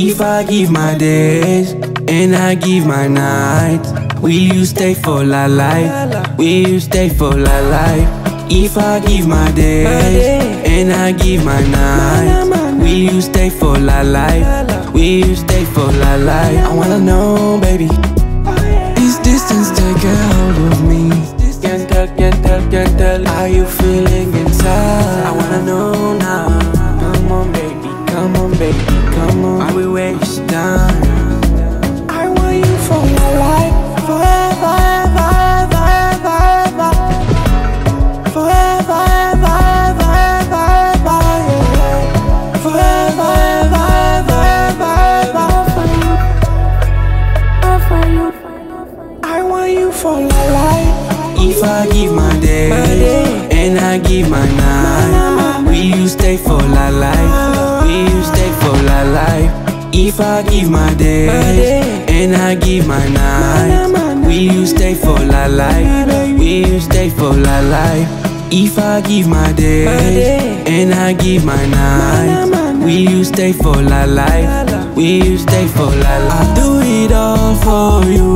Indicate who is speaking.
Speaker 1: If I give my days and I give my nights, will you stay for la life? Will you stay for la life? If I give my days and I give my nights, will you stay for la life? Will you stay for la life? I wanna know, baby. Is distance taking hold of me? Can't tell, can't tell, can't tell. How you feeling for la life. If I give my day and I give my night, will you stay for la life? Will you stay for la life? If I give my day and I give my night, will you stay for la life? Will you stay for la life? If I give my day and I give my night, will you stay for life? Will you stay for life? I do it all for you.